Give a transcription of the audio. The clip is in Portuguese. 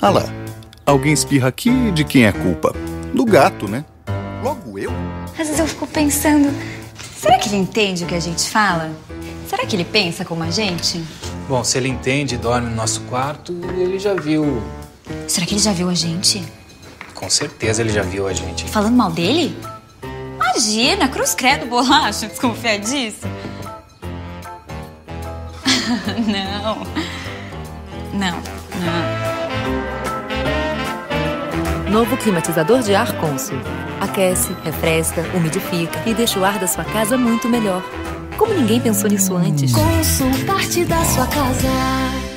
Ah lá. Alguém espirra aqui, de quem é a culpa? Do gato, né? Logo eu? Às vezes eu fico pensando, será que ele entende o que a gente fala? Será que ele pensa como a gente? Bom, se ele entende e dorme no nosso quarto, ele já viu. Será que ele já viu a gente? Com certeza ele já viu a gente. Falando mal dele? Imagina, cruz credo, bolacha, desconfia disso? não. Não, não. Novo climatizador de ar Consul. Aquece, refresca, umidifica e deixa o ar da sua casa muito melhor. Como ninguém pensou nisso antes? Consul, parte da sua casa.